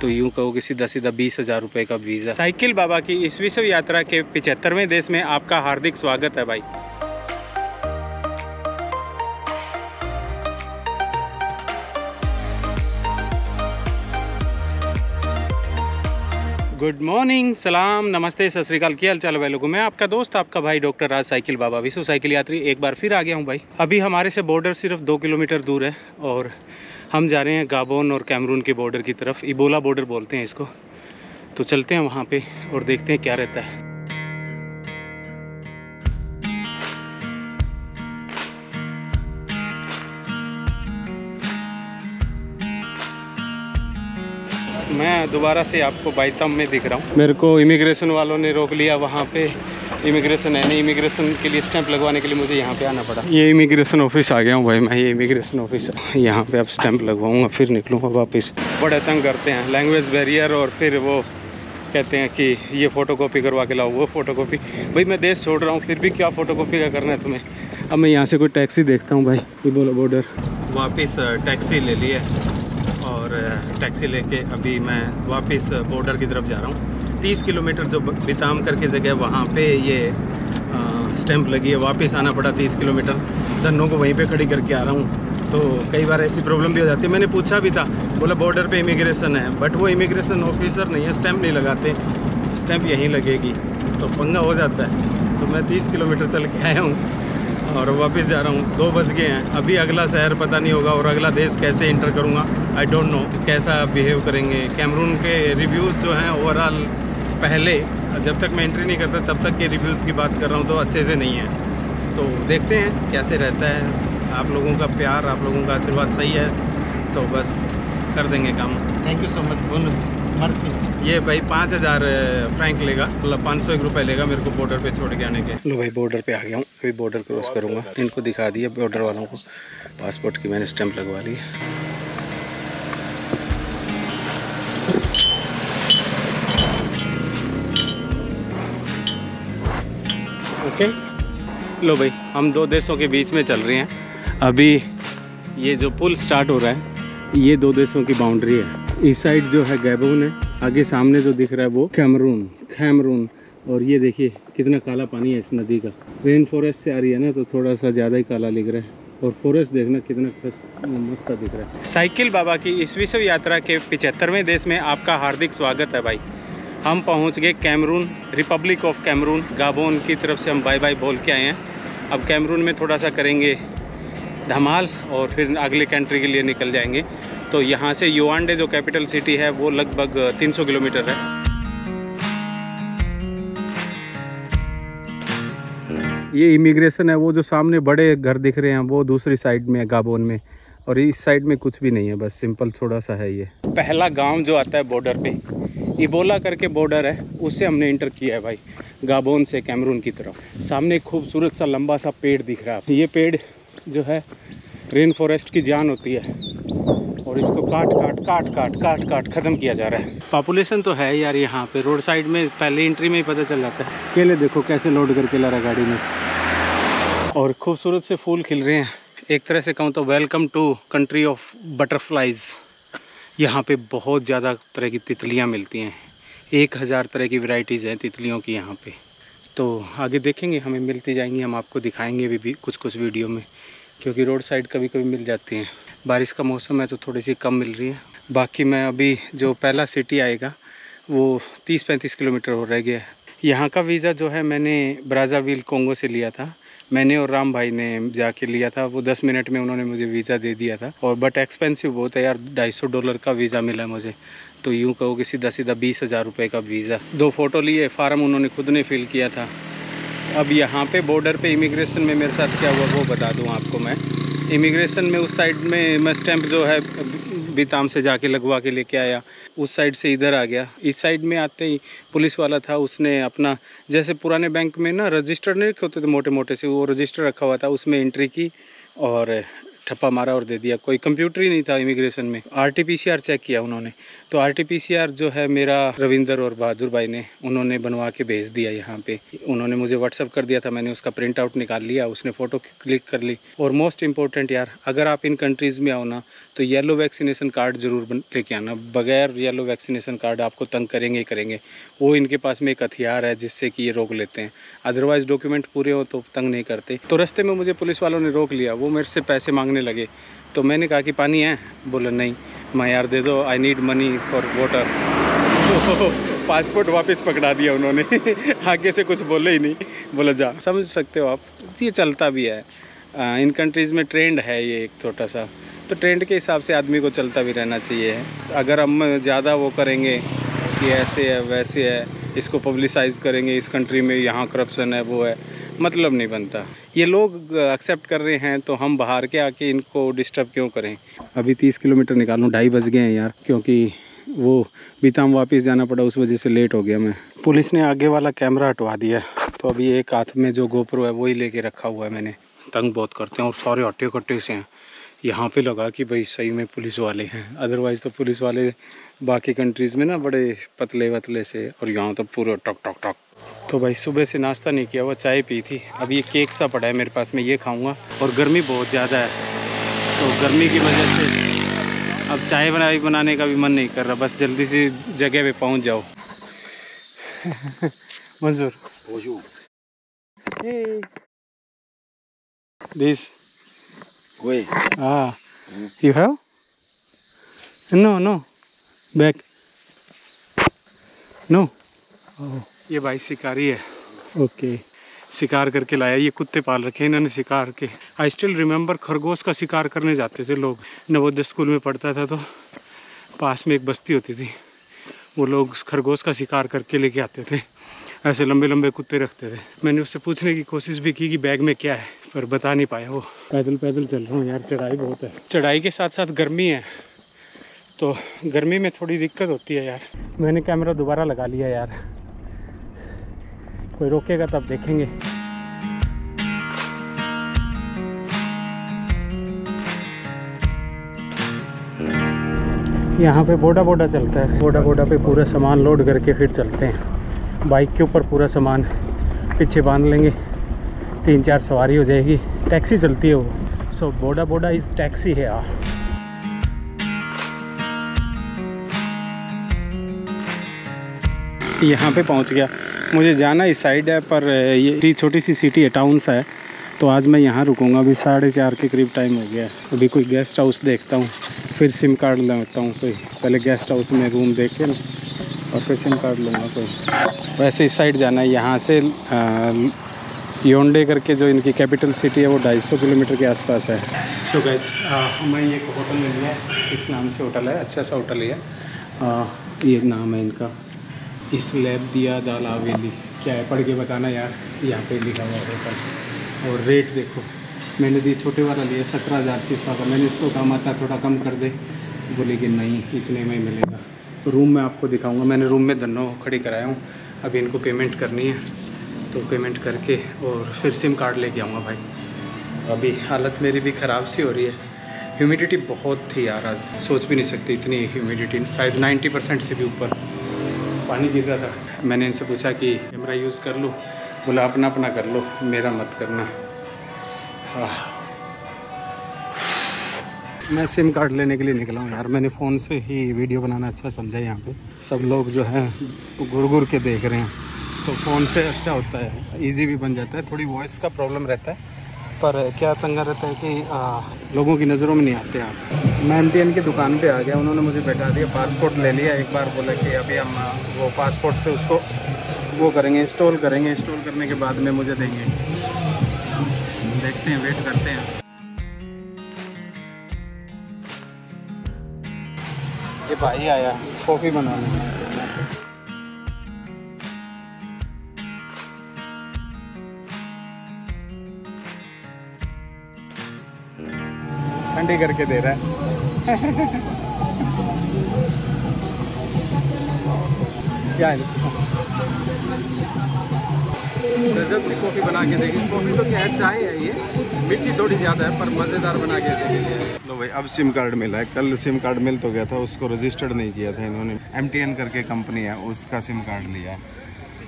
तो यूँ कहो कि सीधा सीधा बीस हज़ार रुपये का वीज़ा साइकिल बाबा की इस विश्व यात्रा के पिछहत्तरवें देश में आपका हार्दिक स्वागत है भाई। गुड मॉर्निंग सलाम, नमस्ते, सत श्रीकाल क्या हाल चाल भाई लोगों मैं? आपका दोस्त, आपका भाई, डॉक्टर राज साइकिल बाबा, विश्व साइकिल यात्री, एक बार फिर आ गया हूँ भाई। अभी हमारे से बॉर्डर सिर्फ़ दो किलोमीटर दूर है और हम जा रहे हैं गाबोन और कैमरून के बॉर्डर की तरफ़। इबोला बॉर्डर बोलते हैं इसको। तो चलते हैं वहाँ पे और देखते हैं क्या रहता है। मैं दोबारा से आपको बाइतम में दिख रहा हूँ। मेरे को इमिग्रेशन वालों ने रोक लिया वहाँ पे। इमिग्रेशन है नहीं इमिग्रेशन के लिए स्टैंप लगवाने के लिए मुझे यहाँ पे आना पड़ा। ये इमिग्रेशन ऑफ़िस आ गया हूँ भाई मैं ये इमिग्रेशन ऑफ़िस यहाँ पे अब स्टैंप लगवाऊँगा फिर निकलूँगा वापस। बड़े तंग करते हैं लैंग्वेज बैरियर और फिर वो कहते हैं कि ये फ़ोटो कॉपी करवा के लाओ वो फ़ोटो कॉपी भाई मैं देश छोड़ रहा हूँ फिर भी क्या फ़ोटो कॉपी का करना है तुम्हें? अब मैं यहाँ से कोई टैक्सी देखता हूँ भाई ये बोलो बॉर्डर वापस टैक्सी ले लिए। और टैक्सी लेके अभी मैं वापस बॉर्डर की तरफ़ जा रहा हूँ। तीस किलोमीटर जो बिताम करके जगह वहाँ पे ये स्टैंप लगी है। वापस आना पड़ा तीस किलोमीटर। धनों को वहीं पे खड़ी करके आ रहा हूँ। तो कई बार ऐसी प्रॉब्लम भी हो जाती है। मैंने पूछा भी था, बोला बॉर्डर पे इमिग्रेशन है, बट वो इमिग्रेशन ऑफिसर नहीं है स्टैंप नहीं लगाते। स्टैंप यहीं लगेगी। तो पंगा हो जाता है। तो मैं तीस किलोमीटर चल के आया हूँ। और वापस जा रहा हूँ। दो बज गए हैं। अभी अगला शहर पता नहीं होगा और अगला देश कैसे इंटर करूँगा। आई डोंट नो कैसा बिहेव करेंगे। कैमरून के रिव्यूज़ जो हैं ओवरऑल पहले, जब तक मैं एंट्री नहीं करता, तब तक के रिव्यूज़ की बात कर रहा हूँ तो अच्छे से नहीं है। तो देखते हैं कैसे रहता है। आप लोगों का प्यार, आप लोगों का आशीर्वाद सही है तो बस कर देंगे काम। थैंक यू सो मच बोलो। मर्सी। ये भाई पाँच हज़ार फ्रैंक लेगा मतलब पाँच सौ एक रुपये लेगा मेरे को बॉर्डर पे छोड़ के आने के। लो भाई बॉर्डर पे आ गया हूँ। अभी बॉर्डर क्रॉस करूँगा। इनको दिखा दिया बॉर्डर वालों को। पासपोर्ट की मैंने स्टैंप लगवा ली। ओके लो भाई हम दो देशों के बीच में चल रहे हैं। अभी ये जो पुल स्टार्ट हो रहा है ये दो देशों की बाउंड्री है। इस साइड जो है गैबोन है। आगे सामने जो दिख रहा है वो कैमरून खैमरून और ये देखिए, कितना काला पानी है इस नदी का। रेन फॉरेस्ट से आ रही है ना तो थोड़ा सा ज़्यादा ही काला लिख रहा है। और फॉरेस्ट देखना कितना मस्त दिख रहा है। साइकिल बाबा की इस विश्व यात्रा के पिछहत्तरवें देश में आपका हार्दिक स्वागत है भाई। हम पहुँच गए कैमरून, रिपब्लिक ऑफ़ कैमरून। गाबोन की तरफ़ से हम बाय बाय बोल के आए हैं। अब कैमरून में थोड़ा सा करेंगे धमाल और फिर अगले कंट्री के लिए निकल जाएँगे। तो यहाँ से युवांडे जो कैपिटल सिटी है, वो लगभग 300 किलोमीटर है। ये इमिग्रेशन है, वो जो सामने बड़े घर दिख रहे हैं, वो दूसरी साइड में है गाबोन में। और इस साइड में कुछ भी नहीं है, बस सिंपल थोड़ा सा है ये। पहला गाँव जो आता है बॉर्डर पे इबोला करके बॉर्डर है उससे हमने इंटर किया है भाई, गाबोन से कैमरून की तरफ़। सामने खूबसूरत सा लंबा सा पेड़ दिख रहा है। ये पेड़ जो है रेन फॉरेस्ट की जान होती है और इसको काट काट काट काट काट काट ख़त्म किया जा रहा है। पॉपुलेशन तो है यार यहाँ पे। रोड साइड में पहले एंट्री में ही पता चल जाता है। केले देखो कैसे लोड करके ला रहा गाड़ी में। और खूबसूरत से फूल खिल रहे हैं। एक तरह से कहूँ तो welcome to country of butterflies यहाँ पे बहुत ज़्यादा तरह की तितलियाँ मिलती हैं। एक हज़ार तरह की वैरायटीज़ हैं तितलियों की यहाँ पे। तो आगे देखेंगे हमें मिलती जाएँगी हम आपको दिखाएँगे भी, भी कुछ कुछ वीडियो में। क्योंकि रोड साइड कभी कभी मिल जाती हैं। बारिश का मौसम है तो थोड़ी सी कम मिल रही है। बाकी मैं अभी जो पहला सिटी आएगा, वो तीस पैंतीस किलोमीटर हो रह गया है। यहाँ का वीज़ा जो है, मैंने ब्राज़ाविल कोंगो से लिया था। मैंने और राम भाई ने जाके लिया था। वो दस मिनट में उन्होंने मुझे वीज़ा दे दिया था। और बट एक्सपेंसिव बहुत है यार, ढाई सौ डॉलर का वीज़ा मिला मुझे। तो यूँ कहो कि सीधा सीधा बीस हज़ार रुपये का वीज़ा दो फ़ोटो लिए फार्म उन्होंने खुद ने फिल किया था। अब यहाँ पे बॉर्डर पे इमिग्रेशन में मेरे साथ क्या हुआ वो बता दूँ आपको मैं। इमिग्रेशन में उस साइड में मैं स्टैंप जो है बीताम से जाके लगवा के लेके आया। उस साइड से इधर आ गया। इस साइड में आते ही पुलिस वाला था, उसने अपना जैसे पुराने बैंक में ना रजिस्टर नहीं रखे होते थे मोटे मोटे से, वो रजिस्टर रखा हुआ था, उसमें एंट्री की और ठप्पा मारा और दे दिया। कोई कंप्यूटर ही नहीं था इमिग्रेशन में। आरटीपीसीआर चेक किया उन्होंने। तो आरटीपीसीआर जो है मेरा रविंदर और बहादुर भाई ने, उन्होंने बनवा के भेज दिया यहाँ पे। उन्होंने मुझे व्हाट्सअप कर दिया था, मैंने उसका प्रिंट आउट निकाल लिया, उसने फ़ोटो क्लिक कर ली। और मोस्ट इम्पोर्टेंट यार, अगर आप इन कंट्रीज़ में आओ ना तो येलो वैक्सीनेशन कार्ड ज़रूर लेके आना। बगैर येलो वैक्सीनेशन कार्ड आपको तंग करेंगे ही करेंगे। वो इनके पास में एक हथियार है जिससे कि ये रोक लेते हैं। अदरवाइज़ डॉक्यूमेंट पूरे हो तो तंग नहीं करते। तो रस्ते में मुझे पुलिस वालों ने रोक लिया। वो मेरे से पैसे मांगने लगे। तो मैंने कहा कि, पानी है? बोला, नहीं। मैं, यार, दे दो। I need money for water तो पासपोर्ट वापस पकड़ा दिया उन्होंने। आगे से कुछ बोले ही नहीं। बोला, जा। समझ सकते हो आप। ये चलता भी है। इन कंट्रीज़ में ट्रेंड है ये एक छोटा सा। तो ट्रेंड के हिसाब से आदमी को चलता भी रहना चाहिए। अगर हम ज़्यादा वो करेंगे कि ऐसे है, वैसे है, इसको पब्लिसाइज करेंगे, इस कंट्री में यहाँ करप्शन है, वो है मतलब नहीं बनता। ये लोग एक्सेप्ट कर रहे हैं तो हम बाहर के आके इनको डिस्टर्ब क्यों करें? अभी तीस किलोमीटर निकालूँ, ढाई बज गए हैं यार, क्योंकि वो बीताम वापस जाना पड़ा, उस वजह से लेट हो गया मैं। पुलिस ने आगे वाला कैमरा हटवा दिया तो अभी एक हाथ में जो गोप्रो है, वही लेके रखा हुआ है मैंने। तंग बहुत करते हैं, और सारे हट्टे कट्टे से हैं। यहाँ पे लगा कि भाई सही में पुलिस वाले हैं। अदरवाइज़ तो पुलिस वाले बाकी कंट्रीज़ में ना बड़े पतले वतले से और यहाँ तो पूरा टक टक टक। तो भाई सुबह से नाश्ता नहीं किया हुआ चाय पी थी। अब ये केक सा पड़ा है मेरे पास मैं ये खाऊँगा। और गर्मी बहुत ज़्यादा है। तो गर्मी की वजह से अब चाय बनाई बनाने का भी मन नहीं कर रहा। बस जल्दी से जगह पे पहुँच जाओ। मंजूर। This Wait. Ah, Mm. you have? No, no. Back. No. Oh, ये भाई शिकारी है ओके शिकार करके लाया ये कुत्ते पाल रखे इन्होंने शिकार के आई स्टिल रिमेम्बर खरगोश का शिकार करने जाते थे लोग नवोदय स्कूल में पढ़ता था तो पास में एक बस्ती होती थी वो लोग खरगोश का शिकार करके लेके आते थे ऐसे लंबे लंबे कुत्ते रखते थे मैंने उससे पूछने की कोशिश भी की कि बैग में क्या है पर बता नहीं पाया वो। पैदल पैदल चल रहा हूँ यार चढ़ाई बहुत है। चढ़ाई के साथ साथ गर्मी है तो गर्मी में थोड़ी दिक्कत होती है यार। मैंने कैमरा दोबारा लगा लिया यार। कोई रोकेगा तब देखेंगे। यहाँ पे बोडा बोडा चलता है। बोडा बोडा पे पूरा सामान लोड करके फिर चलते हैं। बाइक के ऊपर पूरा सामान पीछे बाँध लेंगे। तीन चार सवारी हो जाएगी। टैक्सी चलती है वो। सो बोडा बोडा इज़ टैक्सी है यार। यहाँ पे पहुँच गया। मुझे जाना इस साइड है, पर ये छोटी सी सिटी है टाउन सा है। तो आज मैं यहाँ रुकूँगा। अभी साढ़े चार के करीब टाइम हो गया। है अभी कोई गेस्ट हाउस देखता हूँ। फिर सिम कार्ड लेता हूँ कोई। पहले गेस्ट हाउस में रूम देख के ना और फिर सिम कार्ड लूँगा कोई। वैसे इस साइड जाना है। यहाँ से योंडे करके जो इनकी कैपिटल सिटी है वो 250 किलोमीटर के आसपास है। सो गैस हमें ये होटल ले लिया। इस नाम से होटल है अच्छा सा होटल है आ, ये नाम है इनका। इस लैब दिया दाल हवेली क्या है? पढ़ के बताना यार। यहाँ पे लिखा हुआ होटल। और रेट देखो। मैंने दी छोटे वाला लिया सत्रह हज़ार सिफा का। मैंने इसको कहा माता थोड़ा कम कर दे। बोले कि नहीं इतने में ही मिलेगा। तो रूम में आपको दिखाऊँगा। मैंने रूम में दोनों खड़ी कराया हूँ। अभी इनको पेमेंट करनी है। तो पेमेंट करके और फिर सिम कार्ड लेके आऊँगा भाई। अभी हालत मेरी भी ख़राब सी हो रही है। ह्यूमिडिटी बहुत थी यार आज। सोच भी नहीं सकती इतनी ह्यूमिडिटी शायद 90 परसेंट से भी ऊपर। पानी गिर रहा था। मैंने इनसे पूछा कि, कैमरा यूज़ कर लो। बोला, अपना अपना कर लो। मेरा मत करना। हाँ मैं सिम कार्ड लेने के लिए निकला हूँ यार। मैंने फ़ोन से ही वीडियो बनाना अच्छा समझा यहाँ पे। सब लोग जो है गुर गुर के देख रहे हैं। तो फ़ोन से अच्छा होता है। इजी भी बन जाता है। थोड़ी वॉइस का प्रॉब्लम रहता है। पर क्या तंगा रहता है कि आ, लोगों की नज़रों में नहीं आते आप। मैं एम की दुकान पे आ गया। उन्होंने मुझे बैठा दिया। पासपोर्ट ले लिया। एक बार बोला कि अभी हम वो पासपोर्ट से उसको वो करेंगे इंस्टॉल करेंगे। इंस्टॉल करने के बाद में मुझे देंगे। देखते हैं वेट करते हैं। ये भाई आया। कॉफ़ी बनाने। ठंडी करके दे रहा है। क्या है? गजब की कॉफ़ी बना के देगी कॉफ़ी तो क्या है चाय है ये। मीठी थोड़ी ज़्यादा है पर मज़ेदार बना के देगी लो भाई अब सिम कार्ड मिला है। कल सिम कार्ड मिल तो गया था उसको रजिस्टर्ड नहीं किया था इन्होंने। एमटीएन करके कंपनी है उसका सिम कार्ड लिया है।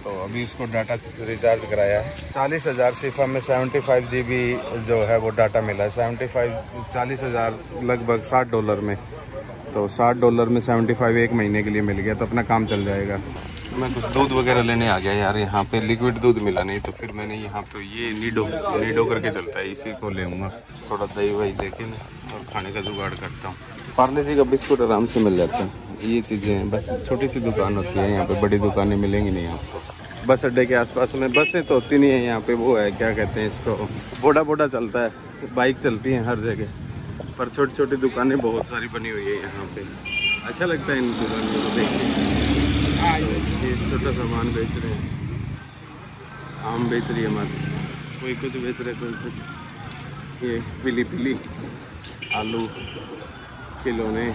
तो अभी उसको डाटा रिचार्ज कराया। है चालीस हज़ार सिफा में सेवेंटी फाइव जी बी जो है वो डाटा मिला है। सेवेंटी फाइव, चालीस हज़ार लगभग साठ डॉलर में। तो साठ डॉलर में सेवेंटी फाइव एक महीने के लिए मिल गया तो अपना काम चल जाएगा। मैं कुछ दूध वगैरह लेने आ गया यार, यहाँ पे लिक्विड दूध मिला नहीं तो फिर मैंने यहाँ तो ये नीडो नीडो करके चलता है, इसी को ले थोड़ा दही वही लेके ना और खाने का जुगाड़ करता हूँ। पार्ले जी का बिस्कुट आराम से मिल जाता है। ये चीज़ें हैं। बस छोटी सी दुकान होती है यहाँ पे। बड़ी दुकानें मिलेंगी नहीं आपको। बस अड्डे के आसपास में बसें तो होती नहीं है यहाँ पे। वो है, क्या कहते हैं इसको? बोडा बोडा चलता है। बाइक चलती हैं हर जगह। पर छोटी छोटी दुकानें बहुत सारी बनी हुई है यहाँ पे। अच्छा लगता है इन दुकानों को देख ये छोटा सामान बेच रहे हैं। आम बेच रही है हमारी। कोई कुछ बेच रहे कोई कुछ। ये पीली पीली आलू। खिलौने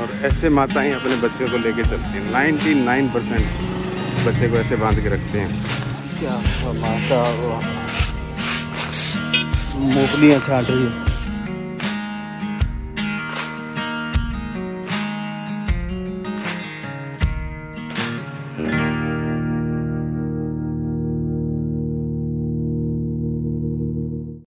और ऐसे माताएँ अपने बच्चों को लेके चलती हैं। 99 परसेंट बच्चे को ऐसे बाँध के रखते हैं। क्या माता मूंगफलियाँ छाट रही है।